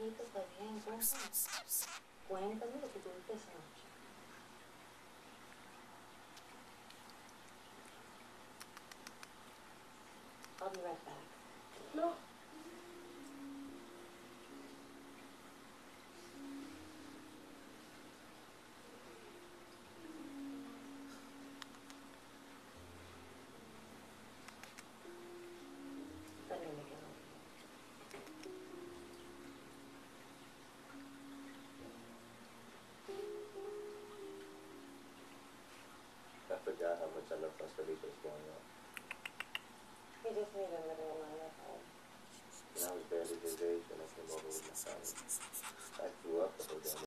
Bien, cuéntame. Cuéntame lo que tuviste esa noche. I'll be right back. No. Just needed a little money at home. And I was barely age when I came over with my family. I grew